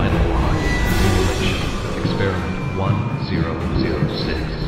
final one, experiment 1006.